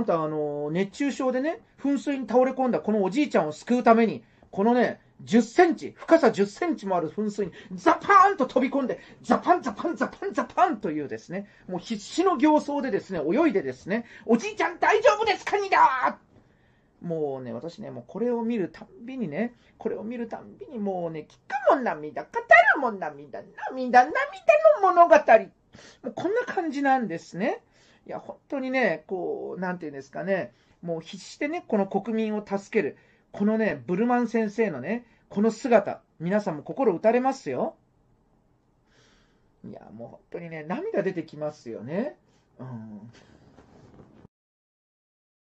あんた、あの、熱中症でね、噴水に倒れ込んだこのおじいちゃんを救うために、このね、10センチ、深さ10センチもある噴水にザパーンと飛び込んで、ザパンザパンザパンザパンというですね、もう必死の形相でですね、泳いでですね、おじいちゃん大丈夫ですかにだもうね、私ね、もうこれを見るたんびにね、これを見るたんびにもうね、聞くも涙、語るも涙、涙、涙の物語。もうこんな感じなんですね。いや、本当にね、こう、なんていうんですかね、もう必死でね、この国民を助ける。このね、ブルマン先生のね、この姿、皆さんも心打たれますよ。いや、もう本当にね、涙出てきますよね。うん。